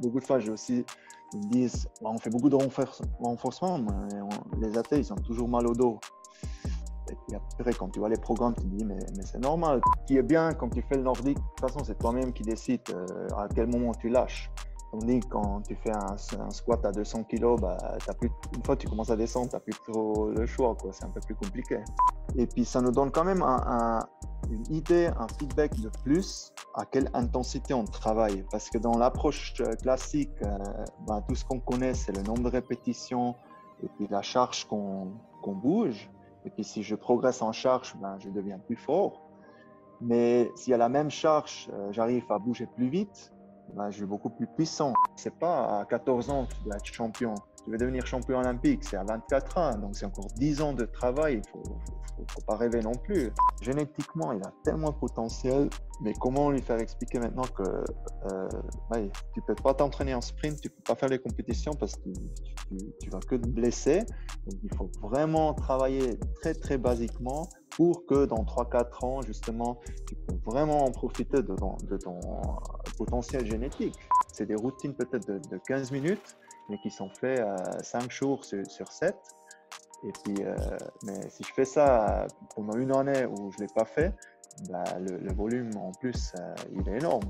beaucoup de fois, j'ai aussi, ils me disent, bah, on fait beaucoup de renforcement, mais les athlètes, ils ont toujours mal au dos. Et après, quand tu vois les programmes, tu te dis, mais, c'est normal. Ce qui est bien quand tu fais le nordique, de toute façon, c'est toi-même qui décides euh, à quel moment tu lâches. Tandis quand tu fais un, squat à 200 kg, bah, une fois que tu commences à descendre, tu n'as plus trop le choix. C'est un peu plus compliqué. Et puis, ça nous donne quand même une idée, un feedback de plus à quelle intensité on travaille. Parce que dans l'approche euh, classique, euh, bah, tout ce qu'on connaît, c'est le nombre de répétitions et puis la charge qu'on bouge. Et puis si je progresse en charge, ben, je deviens plus fort. Mais y a la même charge, euh, j'arrive à bouger plus vite, ben, je suis beaucoup plus puissant. C'est pas à 14 ans que tu dois être champion. Tu veux devenir champion olympique, c'est à 24 ans. Donc c'est encore 10 ans de travail. Il faut, faut, pas rêver non plus. Génétiquement, il a tellement de potentiel, mais comment lui faire expliquer maintenant que euh, ouais, tu peux pas t'entraîner en sprint, tu peux pas faire les compétitions parce que tu, tu, vas que te blesser. Donc il faut vraiment travailler très très basiquement pour que dans 3-4 ans, justement, tu peux vraiment en profiter de ton, ton potentiel génétique. C'est des routines peut-être de, de, 15 minutes, mais qui sont faites euh, 5 jours sur, sur 7 et puis, euh, mais si je fais ça pendant une année où je ne l'ai pas fait, bah, le, le, volume en plus, euh, il est énorme.